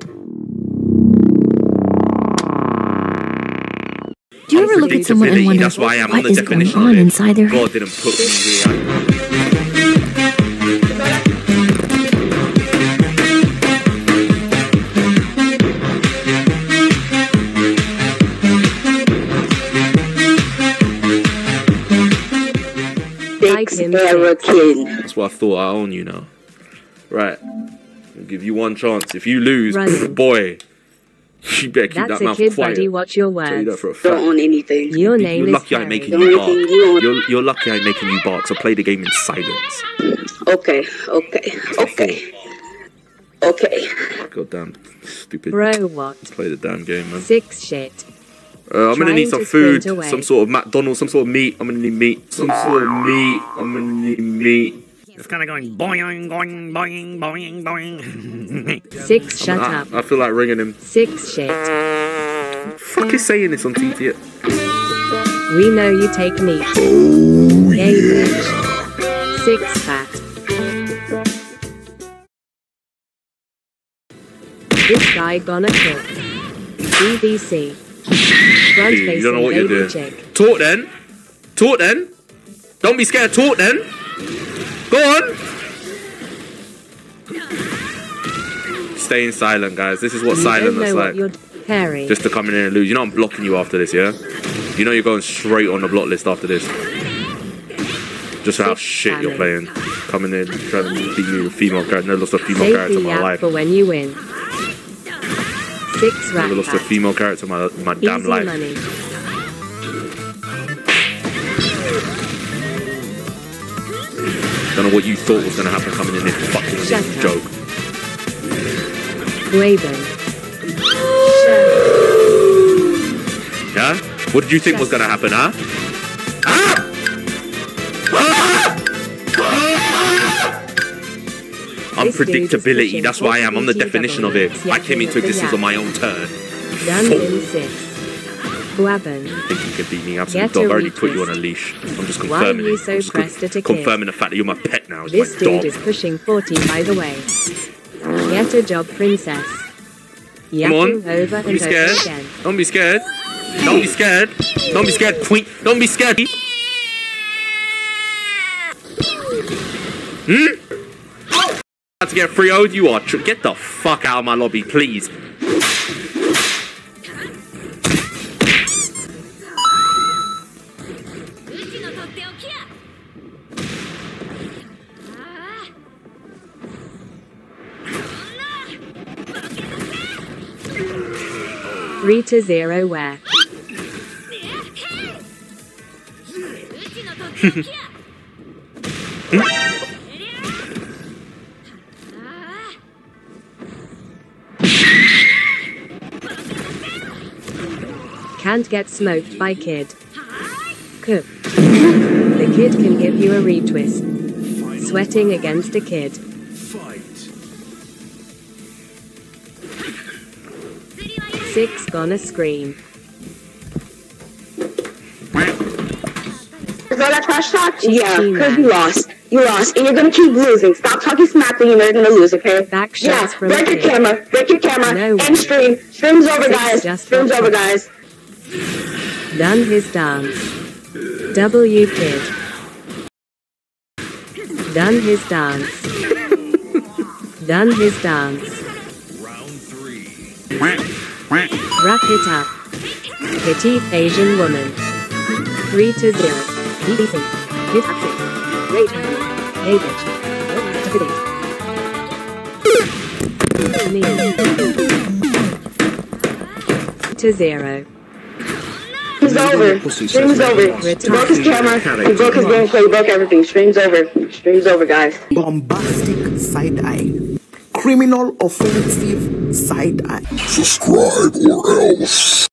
Do you ever look at someone and wonder that's why I am on the is going on inside their head? God didn't put me here. Six American. That's what I thought. I own you now. Right. I'll give you one chance. If you lose, boy, you better keep That's that a mouth kid, quiet. buddy. Watch your Tell you that words. for a Don't fact. own anything. Your You- name You're is lucky I'm making you Don't bark. you own- You're, you're lucky I'm making you bark. So play the game in silence. Okay, okay, okay, okay. God damn, stupid. Bro, what? Play the damn game, man. Six shit. Uh, I'm gonna need some to food, some sort of McDonald's, some sort of meat. I'm gonna need meat, some sort of meat. I'm gonna need meat. It's kind of going boing, boing, boing, boing, boing. Six shut I, up. I feel like ringing him. Six shit. Fuck is saying this on TT? We know you take meat. Oh, Gay bitch. Six fat. This guy gonna cook. BBC. Front face. You facing don't know what you're baby doing. chick. Talk then. Talk then. Don't be scared. Talk then. Go on. Staying silent, guys. This is what You silent looks like. Just to come in and lose. You know I'm blocking you after this, yeah? You know you're going straight on the block list after this. Just for how shit you're playing. Coming in, trying to beat me with female character. Never lost a female Save character in my life. for when you win. Six Never lost a female character in my, my damn life. money. Don't know what you thought was gonna happen coming in this fucking Shut joke. Raven. Yeah? What did you think was gonna happen, huh? Ah! Unpredictability, that's why I am. I'm the definition of it. I came into existence on my own turn. Done Guavin. think you can beat me. Get Absolute a dog. I already put you on a leash. I'm just Why are confirming you so pressed at a kid? confirming the fact that you're my pet now. It's This dude dog. is pushing 40 by the way. Get a job, princess. Come on. over Don't and be scared. again. Don't be scared. Don't be scared. Don't be scared, queen. Don't be scared. Hmm? About to get free owed? You are. Get the fuck out of my lobby, please. To zero where? Can't get smoked by kid. Cook. The kid can give you a retwist. Sweating against a kid. Six gonna scream. Is all that trash talk? Yeah, Team because you lost. You lost, and you're gonna keep losing. Stop talking smack when you know you're gonna lose, okay? Back yeah, shots from break your camera, break your camera, No. end stream. Stream's over, Six guys. just Stream's over, put. guys. Done his dance. W kid. Done his dance. Done his dance. Wrap it up. Petite Asian woman. Three to zero. BBC. Kid acting. Great hammer. Hey bitch. Don't Me. To zero. Stream's over. Stream's over. He broke his camera. He broke his gameplay. He broke everything. Stream's over. Stream's over, guys. bombastic side eye, criminal offensive side eye. Subscribe or else.